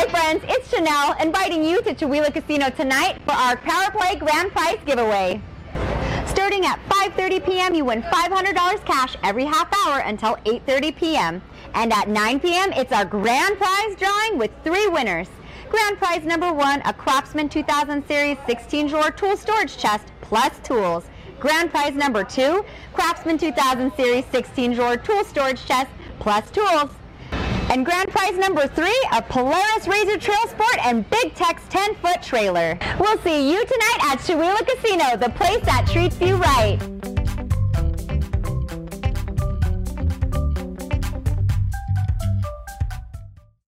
Hi friends, it's Chanel inviting you to Chewelah Casino tonight for our Power Play Grand Prize giveaway. Starting at 5.30 p.m., you win $500 cash every half hour until 8.30 p.m. And at 9 p.m., it's our grand prize drawing with three winners. Grand prize number one, a Craftsman 2000 Series 16-drawer tool storage chest plus tools. Grand prize number two, Craftsman 2000 Series 16-drawer tool storage chest plus tools. And grand prize number three, a Polaris RZR Trail Sport and Big Tex 10-foot trailer. We'll see you tonight at Chewelah Casino, the place that treats you right.